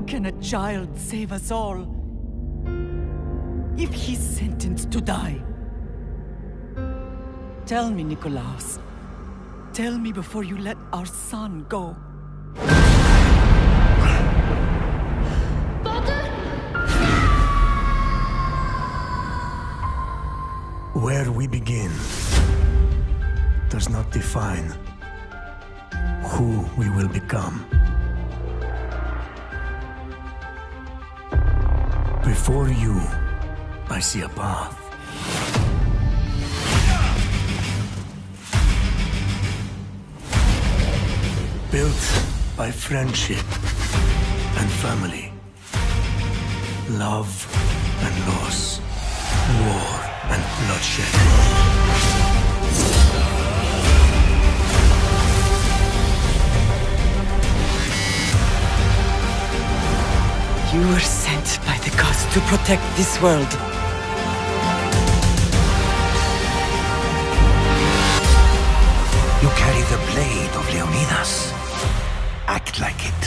can a child save us all? If he's sentenced to die? Tell me, Nikolaos. Tell me before you let our son go. Father? Where we begin does not define who we will become. Before you, I see a path. Built by friendship and family. Love and loss. War and bloodshed. You were sent by the gods to protect this world. You carry the blade of Leonidas. Act like it.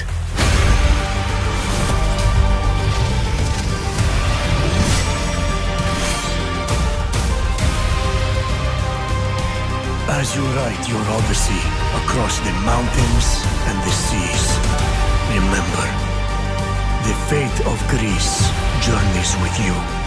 As you write your odyssey across the mountains and the seas, of Greece journeys with you.